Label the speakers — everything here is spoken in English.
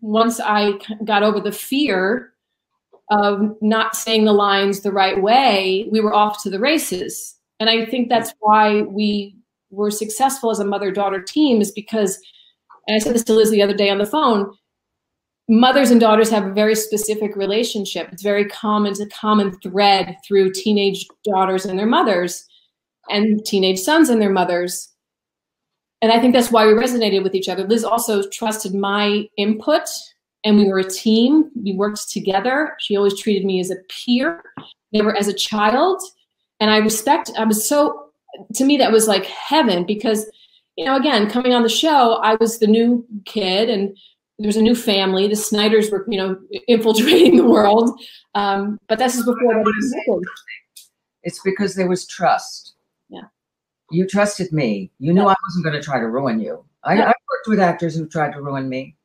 Speaker 1: once I got over the fear of not saying the lines the right way, we were off to the races. And I think that's why we were successful as a mother daughter team, is because, and I said this to Liz the other day on the phone, mothers and daughters have a very specific relationship. It's very common, it's a common thread through teenage daughters and their mothers and teenage sons and their mothers. And I think that's why we resonated with each other. Liz also trusted my input and we were a team. We worked together. She always treated me as a peer, never as a child. And I respect, I was so, to me, that was like heaven because, you know, again, coming on the show, I was the new kid and there was a new family. The Snyders were, you know, infiltrating the world. Um, but this is before that existed.
Speaker 2: It's because there was trust. You trusted me. You knew. I wasn't going to try to ruin you. I. I worked with actors who tried to ruin me.